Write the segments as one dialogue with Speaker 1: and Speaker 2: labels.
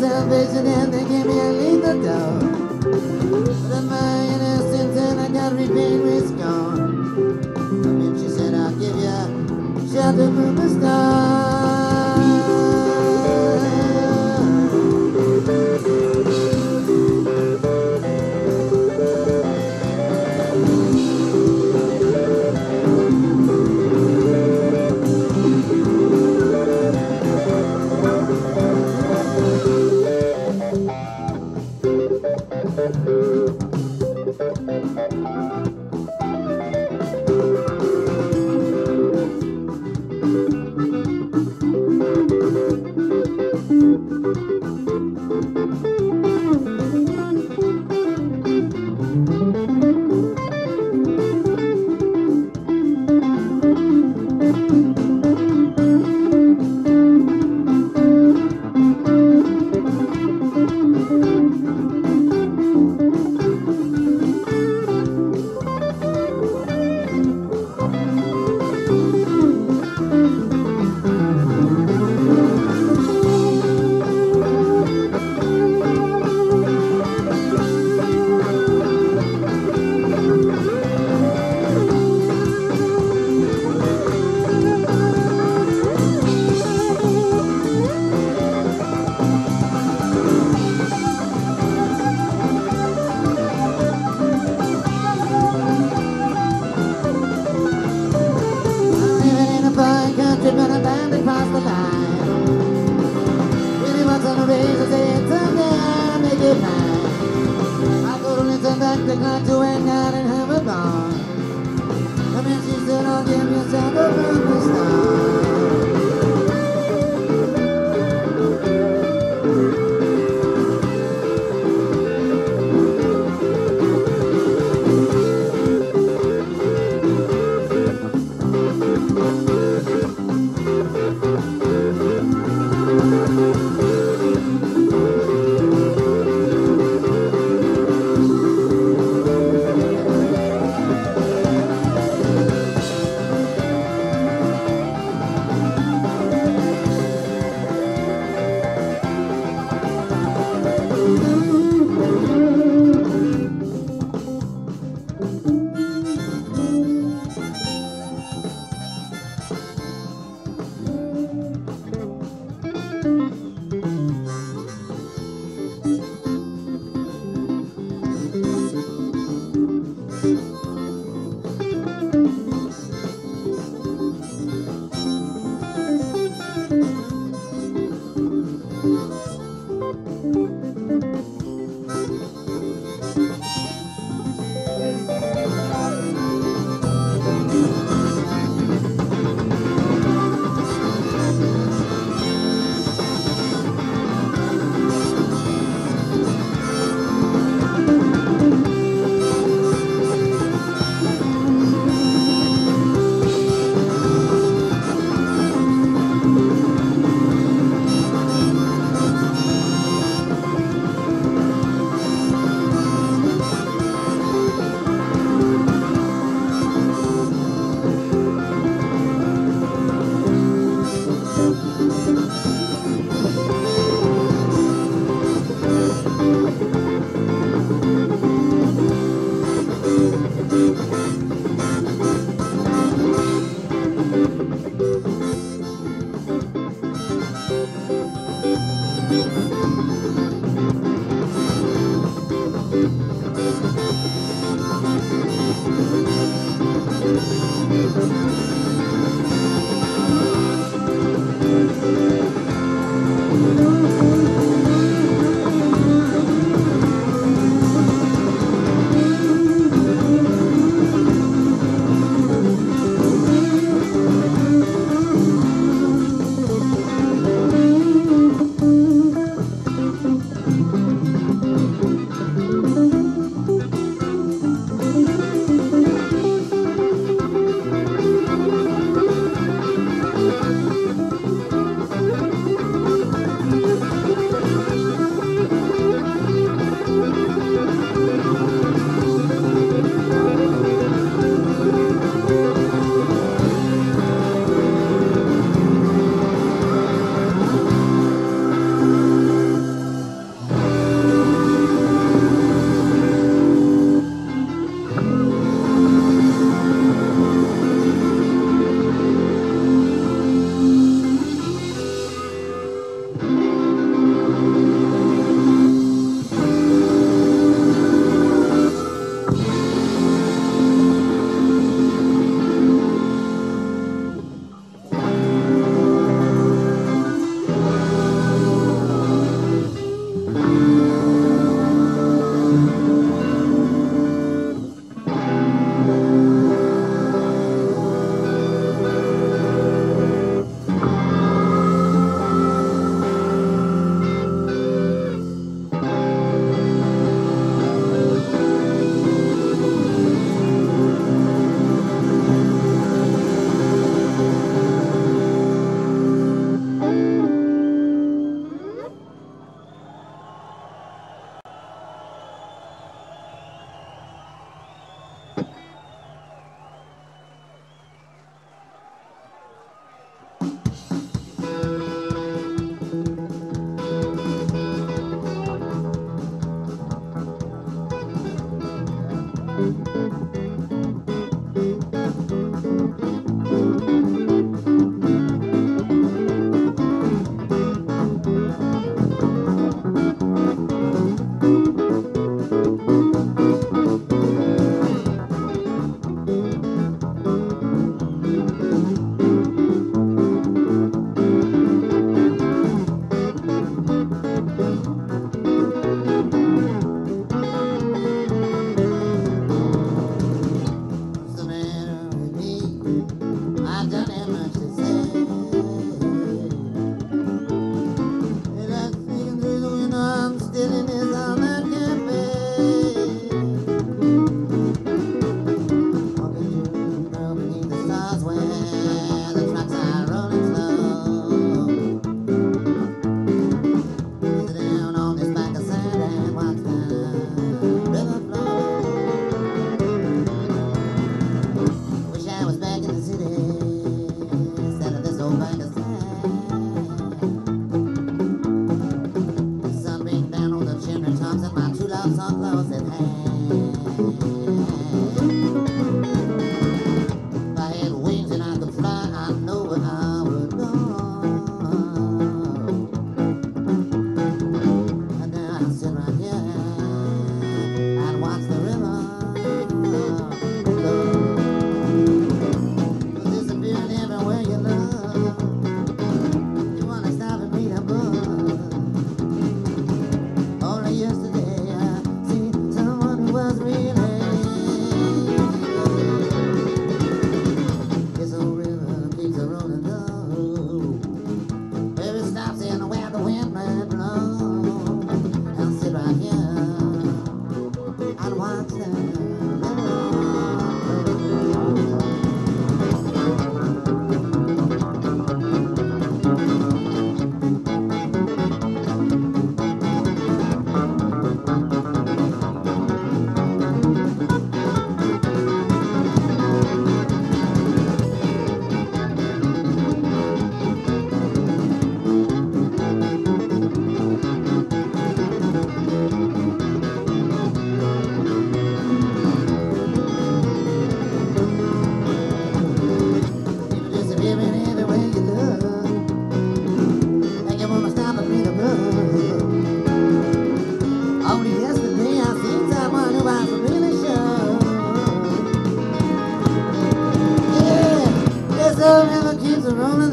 Speaker 1: salvation and they gave me a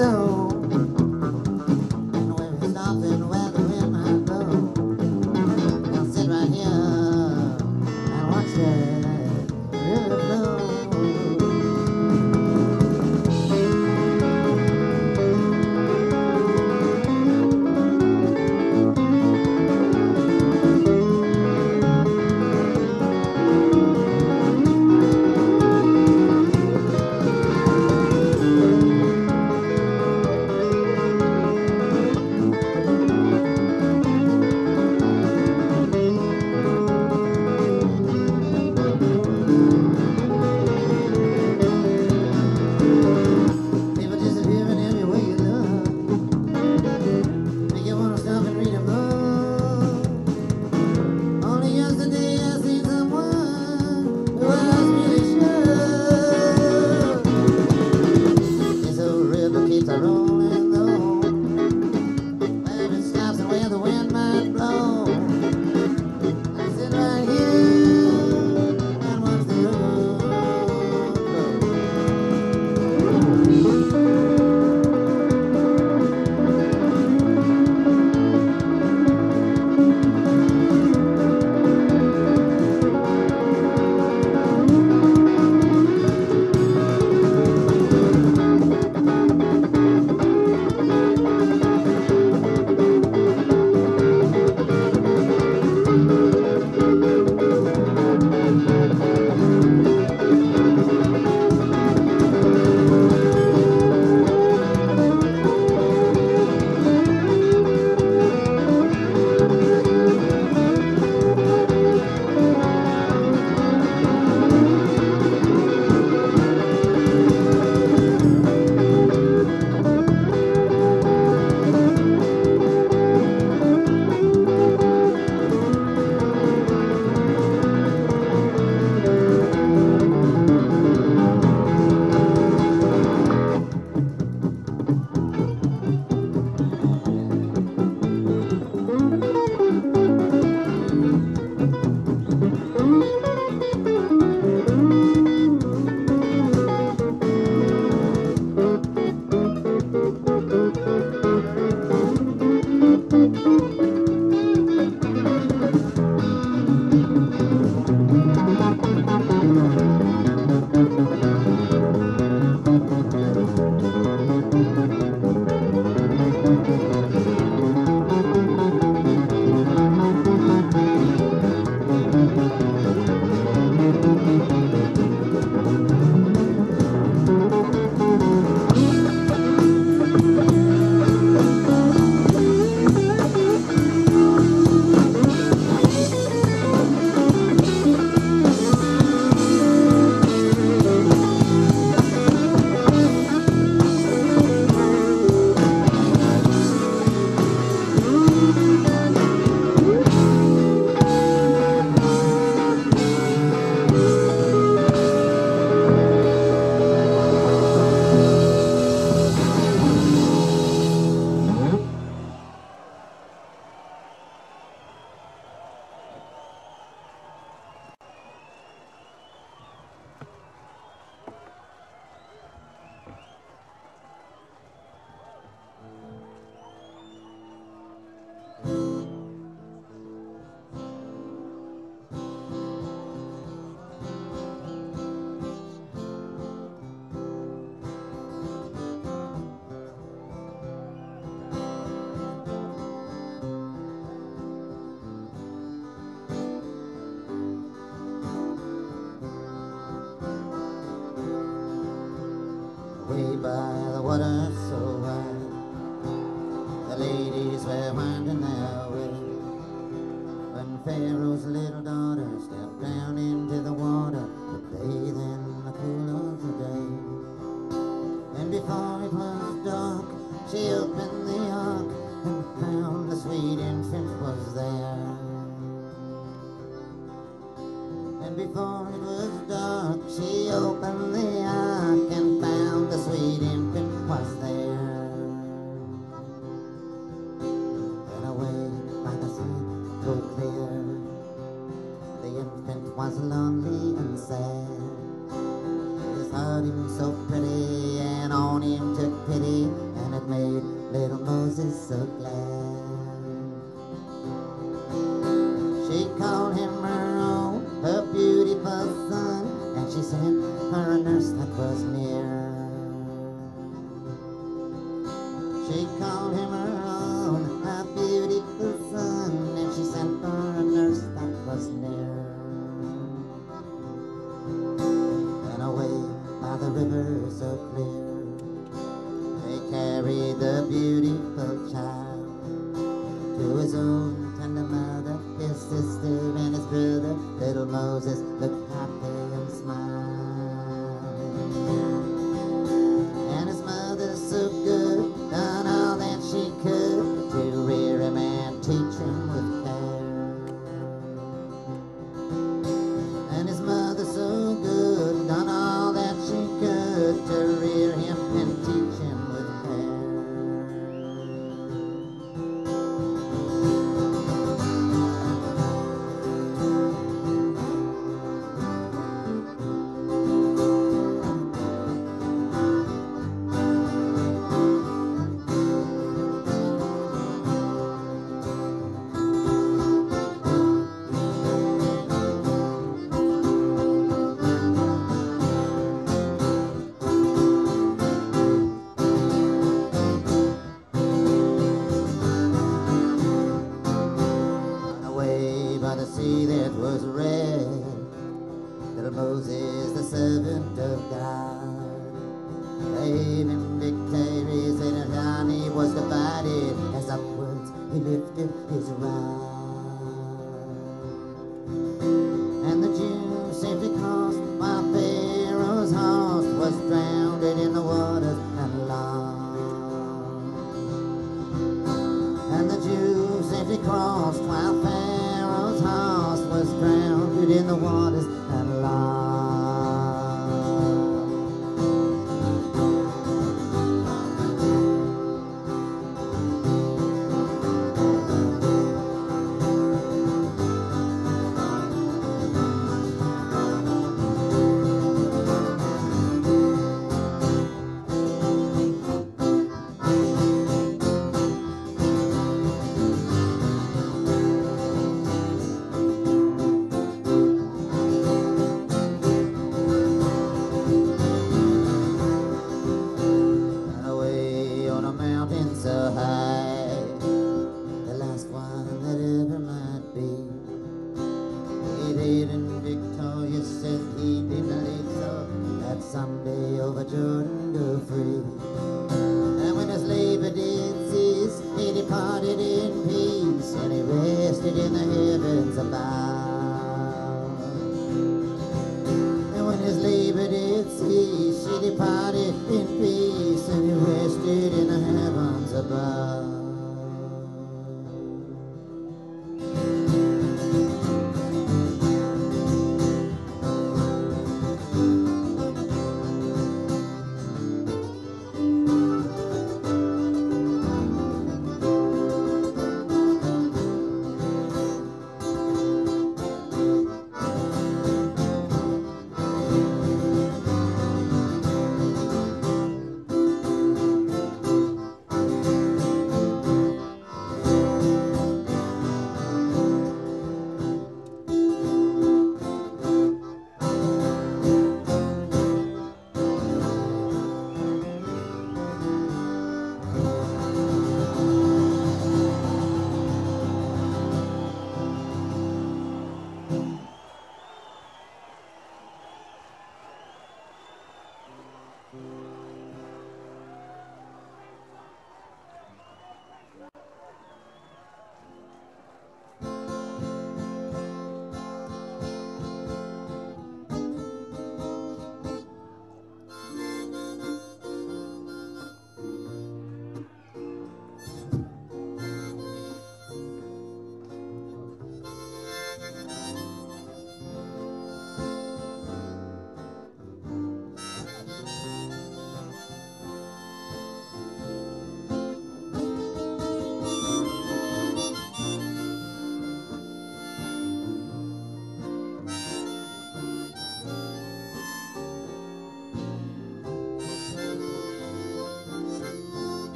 Speaker 1: though.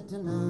Speaker 1: tonight.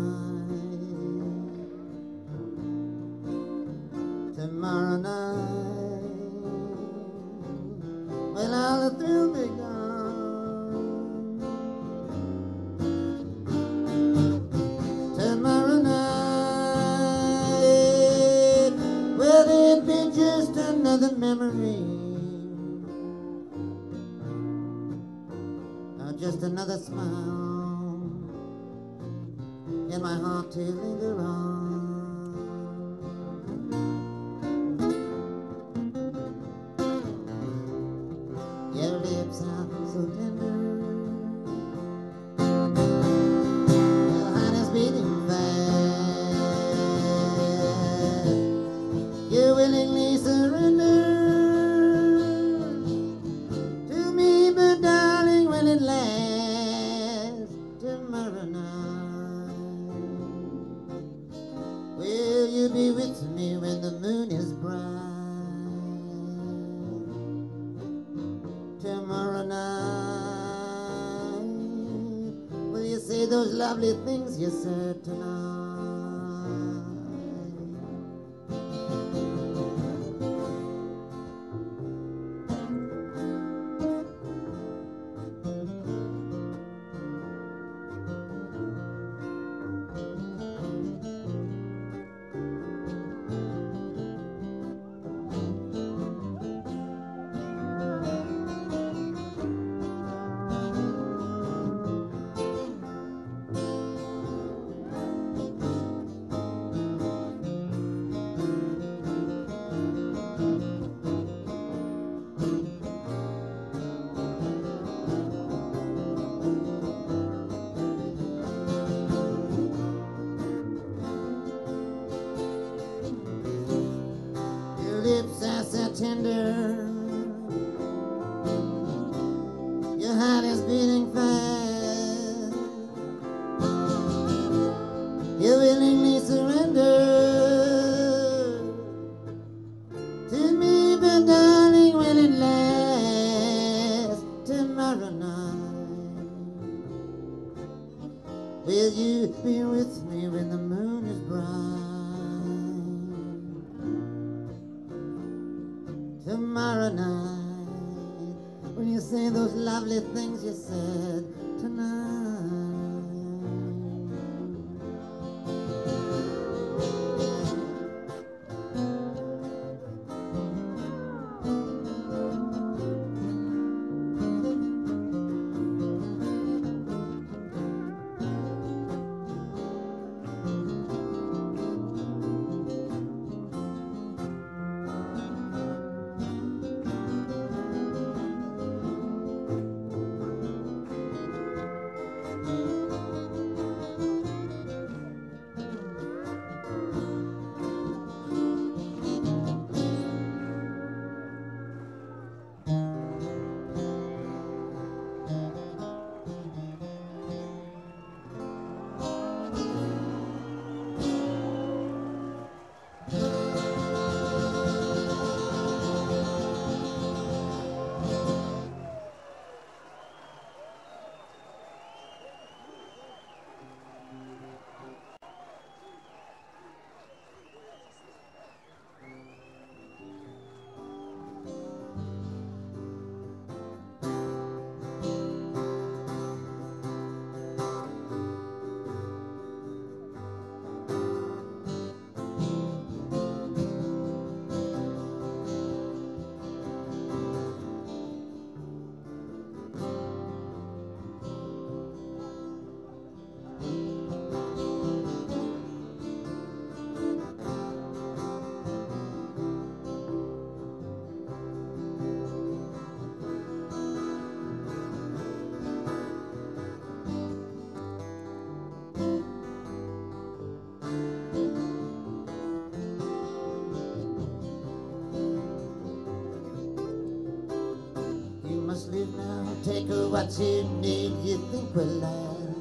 Speaker 1: take her what you need, you think we'll lying.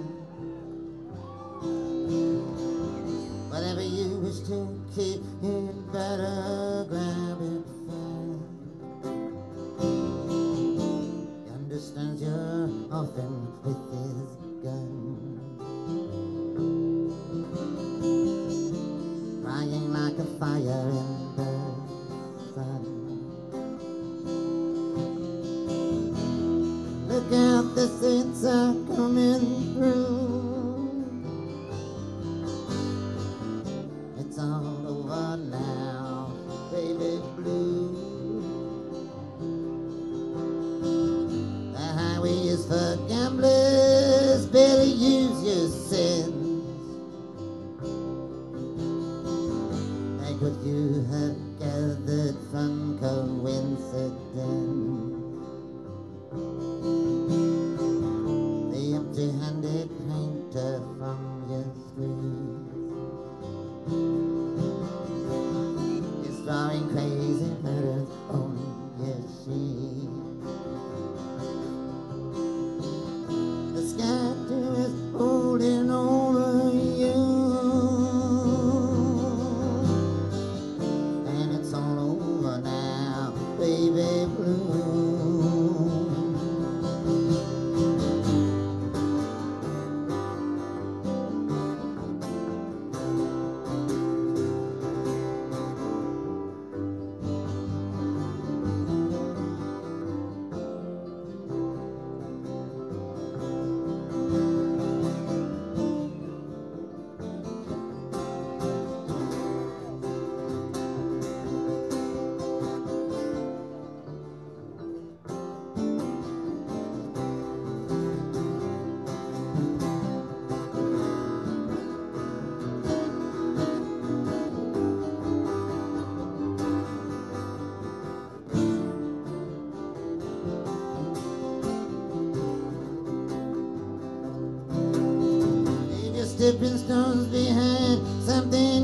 Speaker 1: Whatever you wish to keep, stepping stones behind, something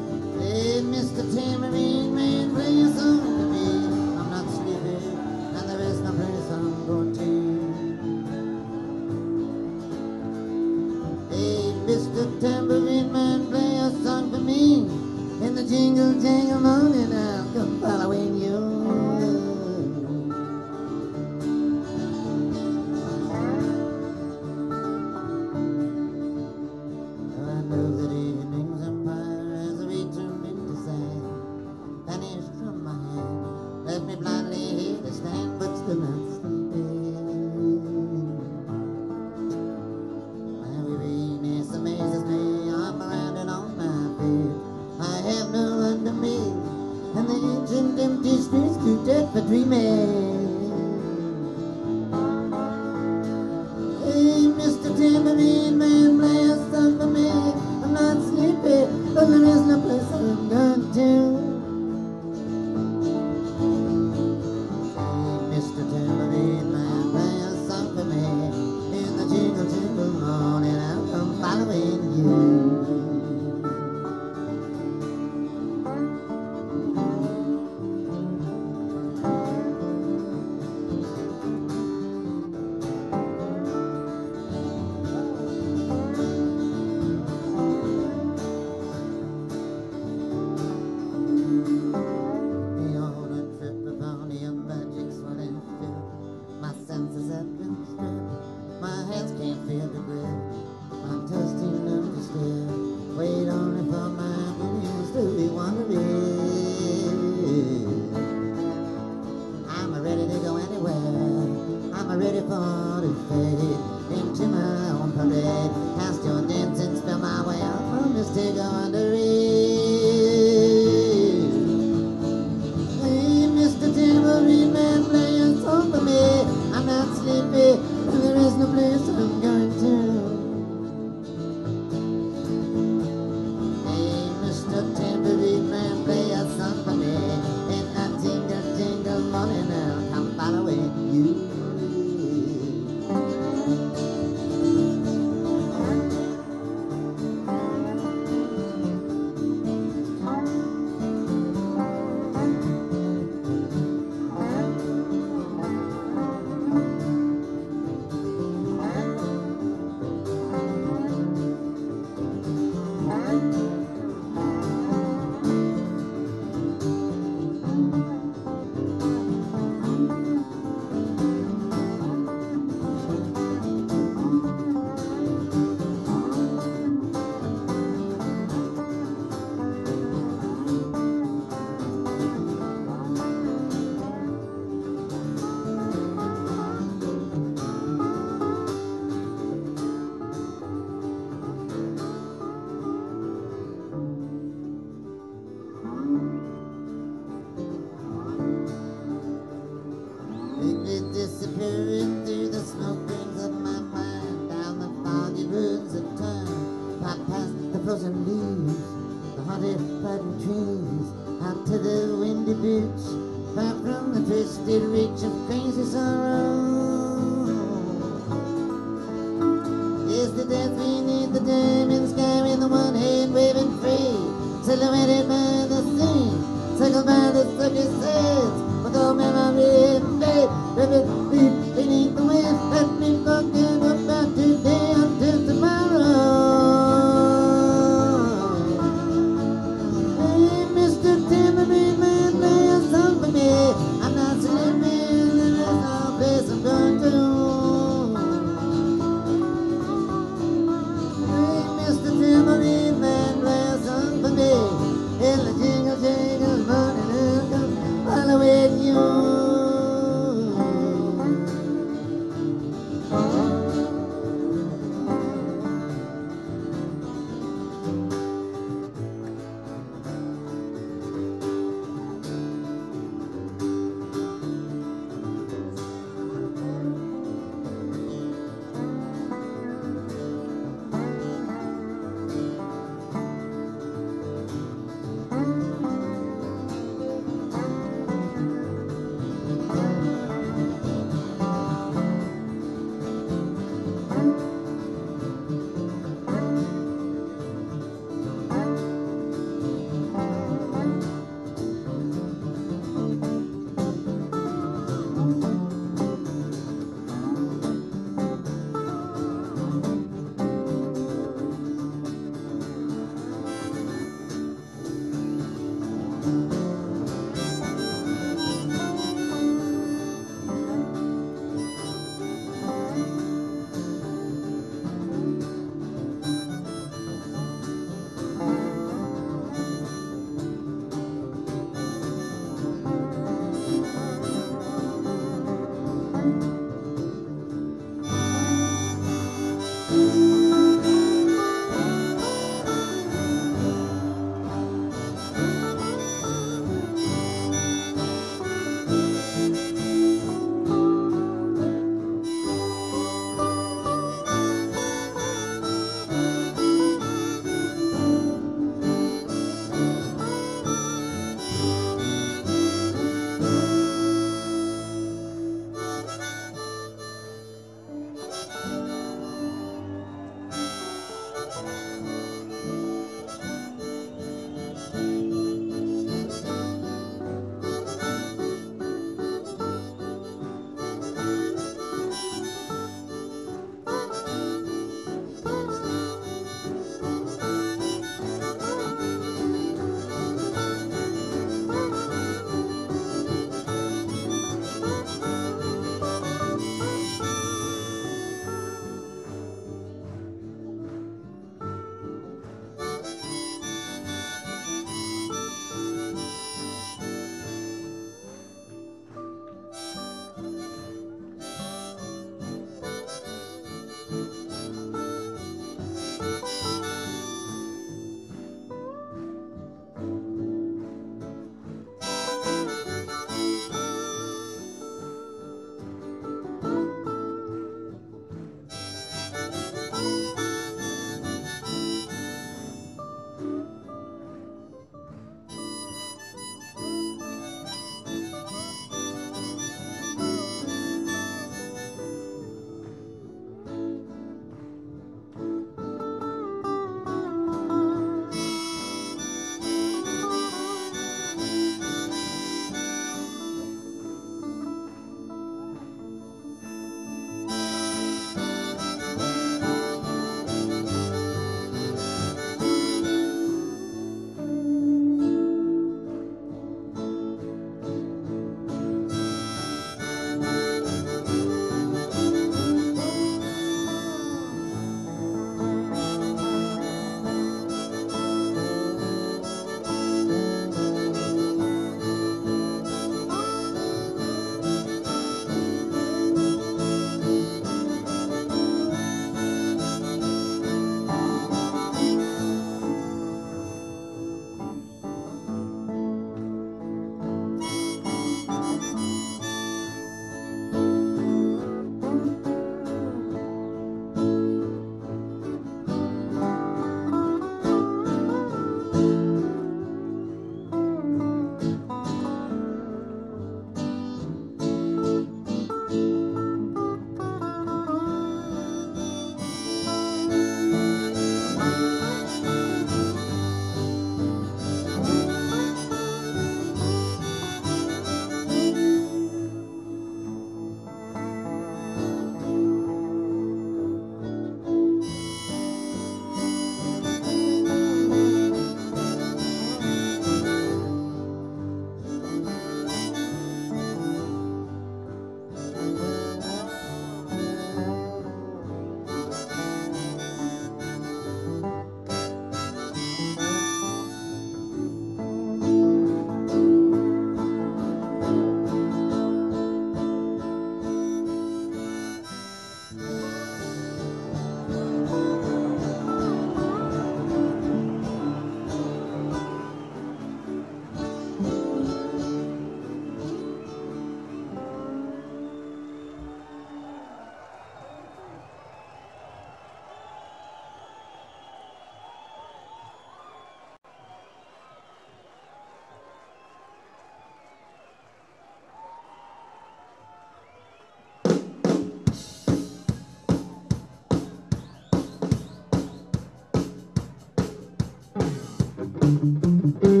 Speaker 1: Música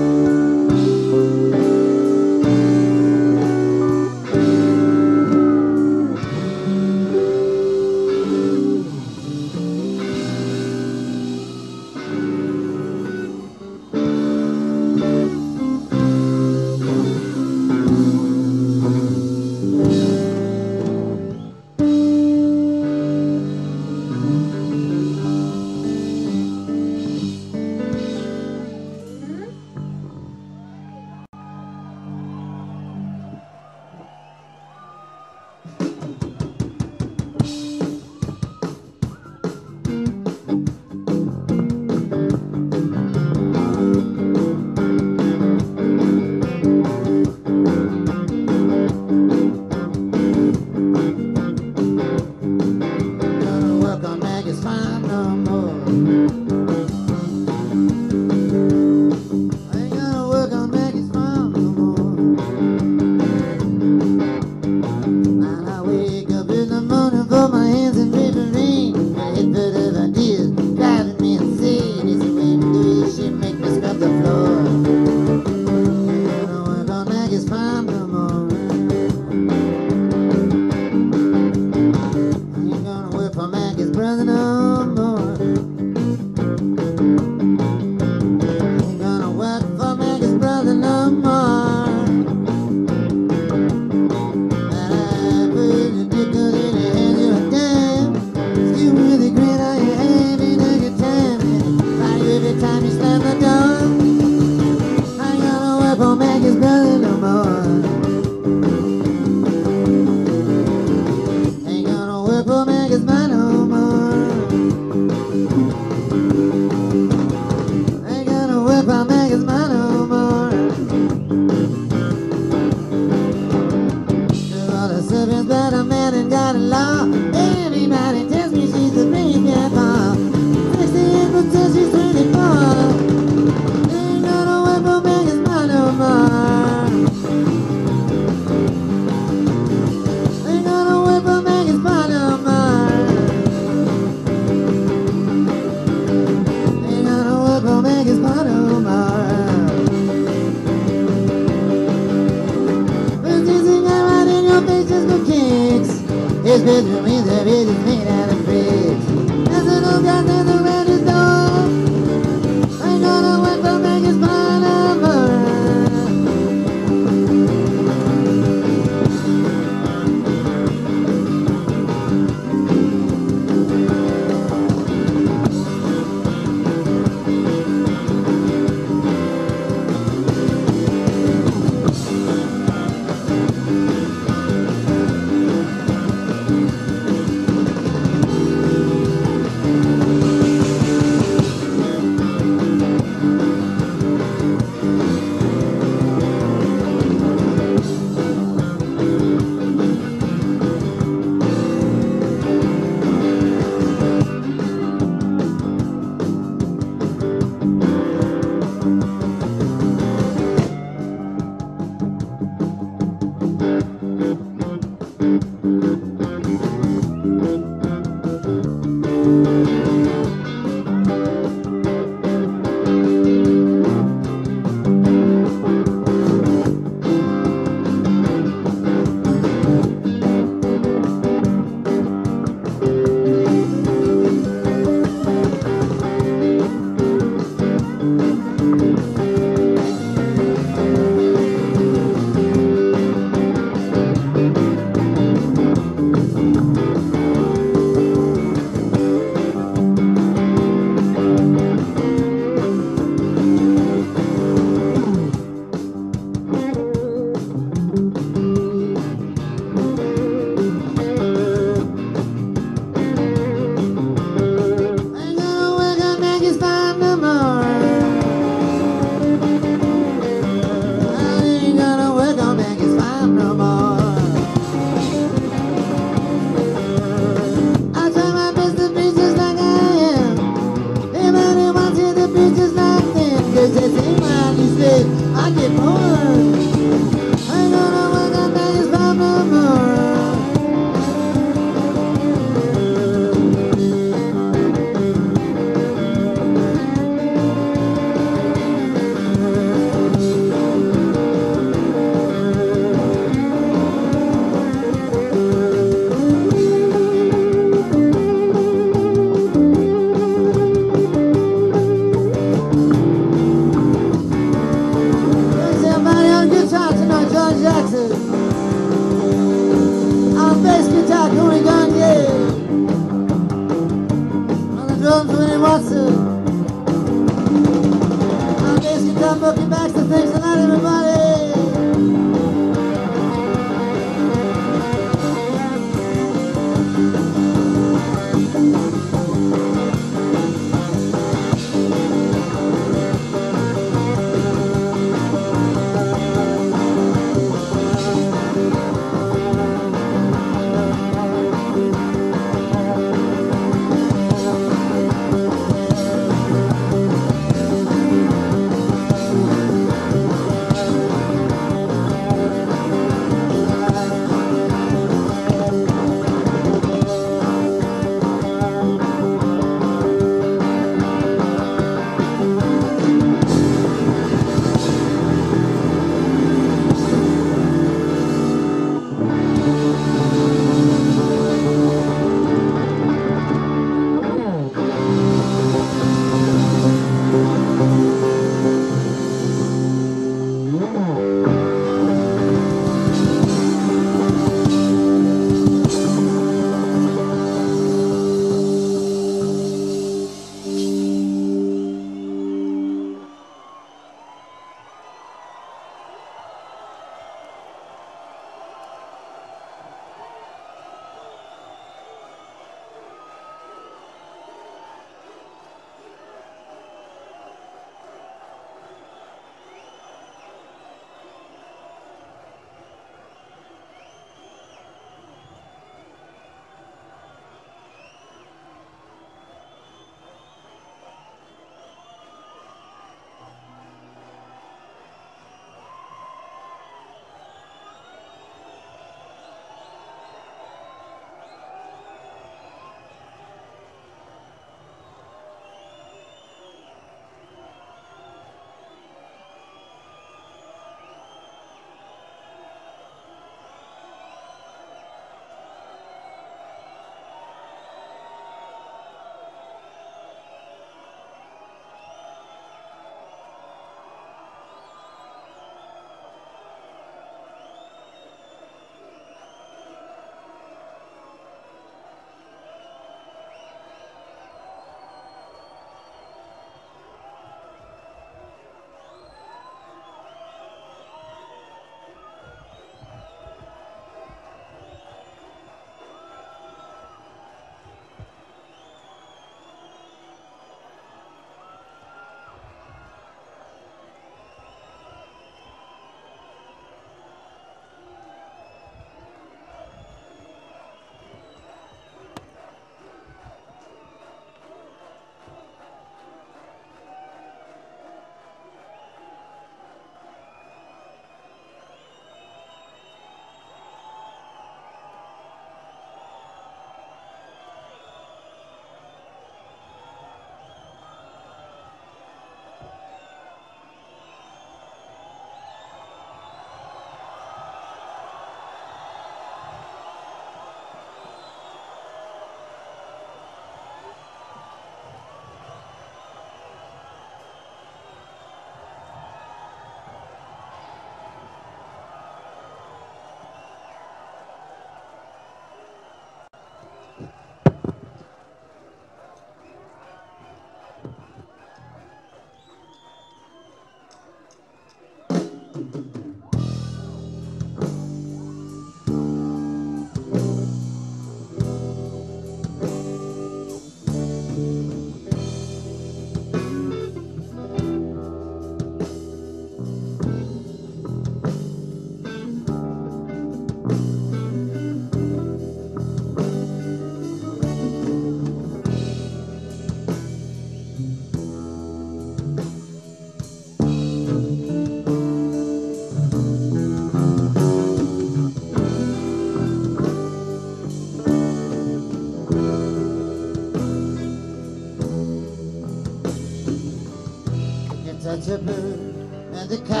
Speaker 1: a tipper and the cotton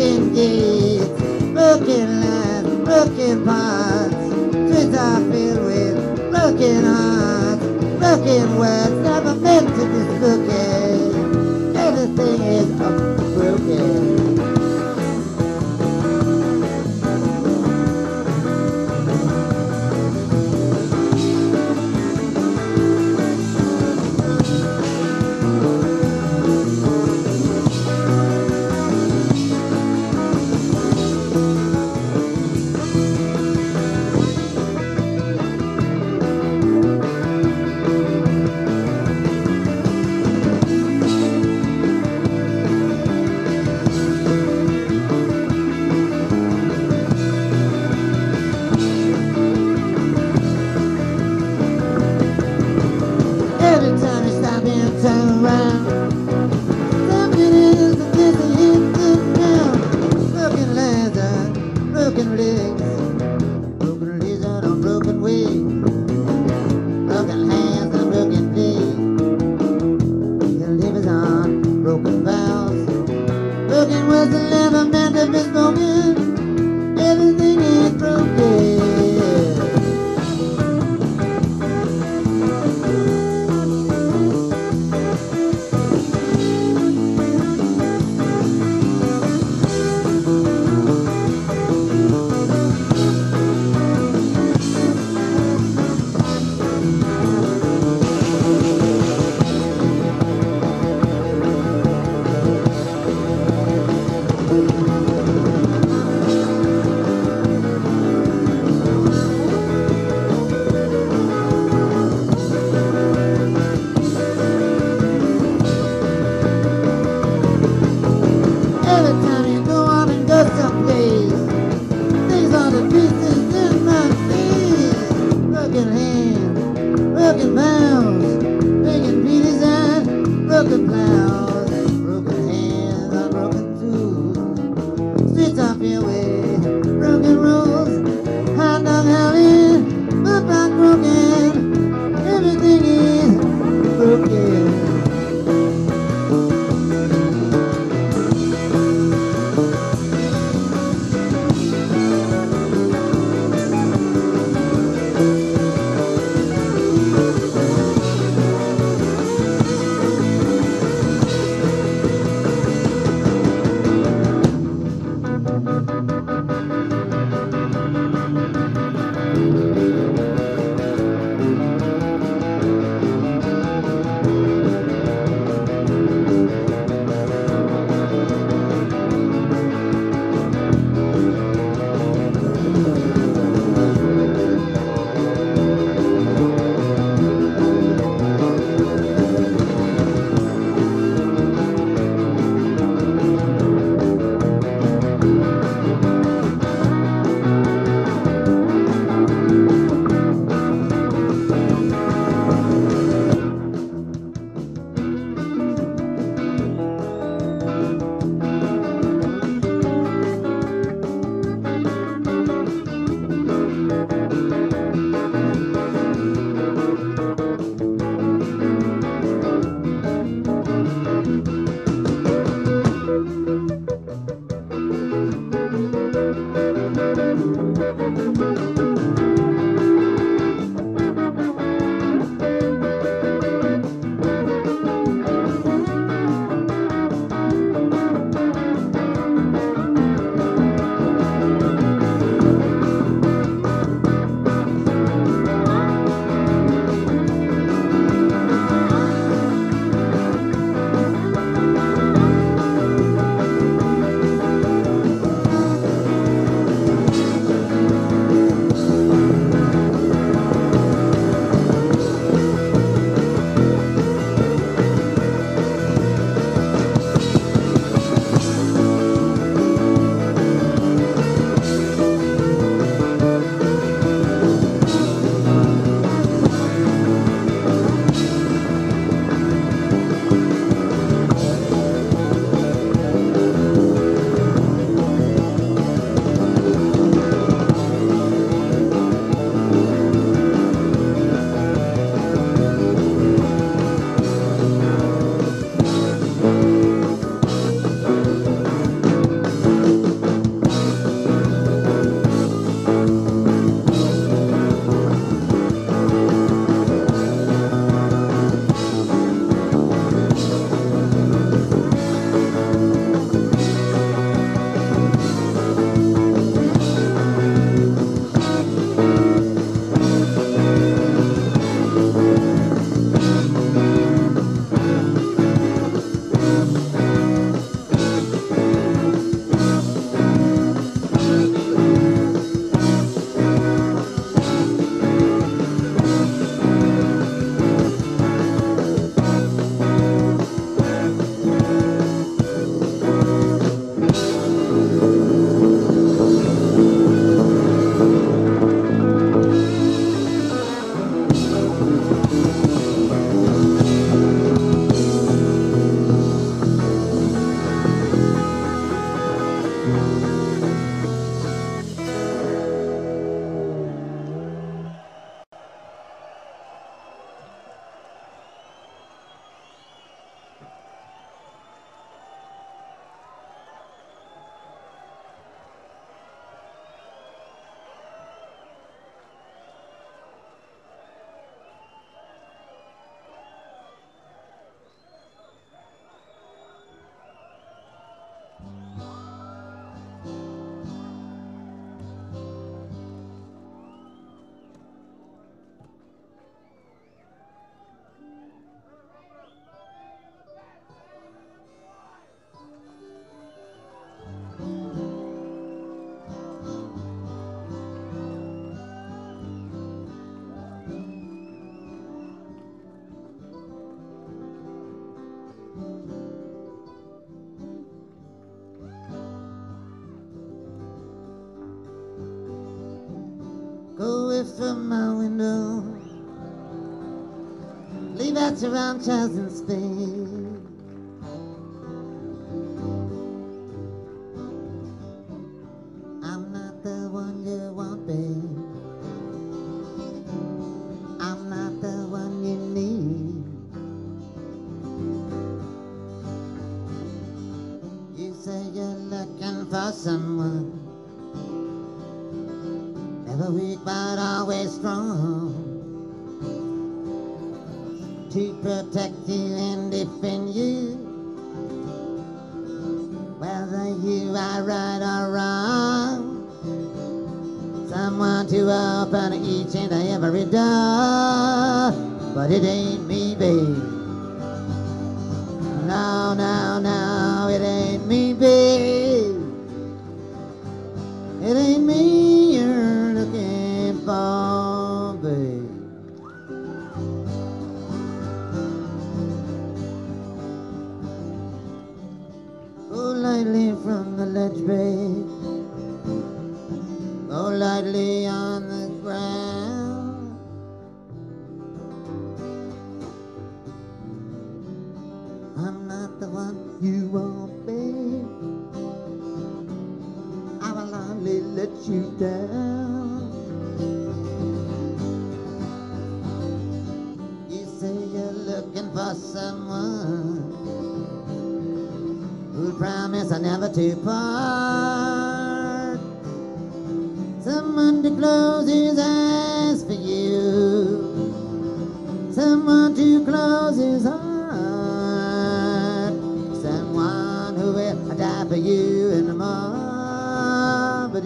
Speaker 1: broken gates, broken lands, broken paths. Streets are filled with broken hearts, broken words never meant to be spoken. from my window. Leave out your armchairs in space.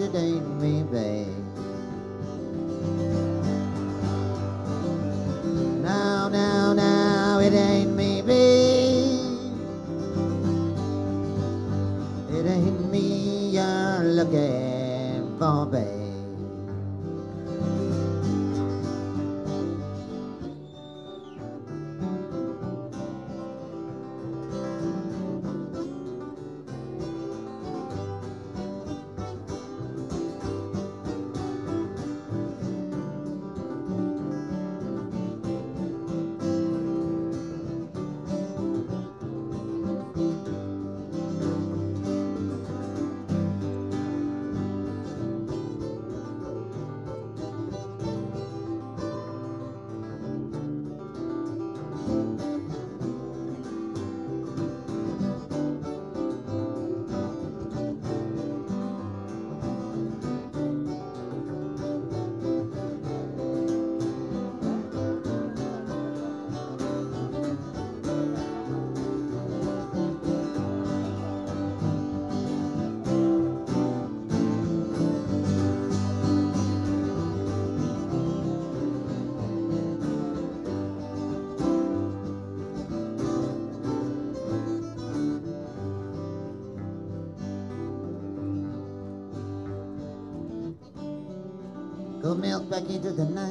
Speaker 1: it ain't me, back into the night.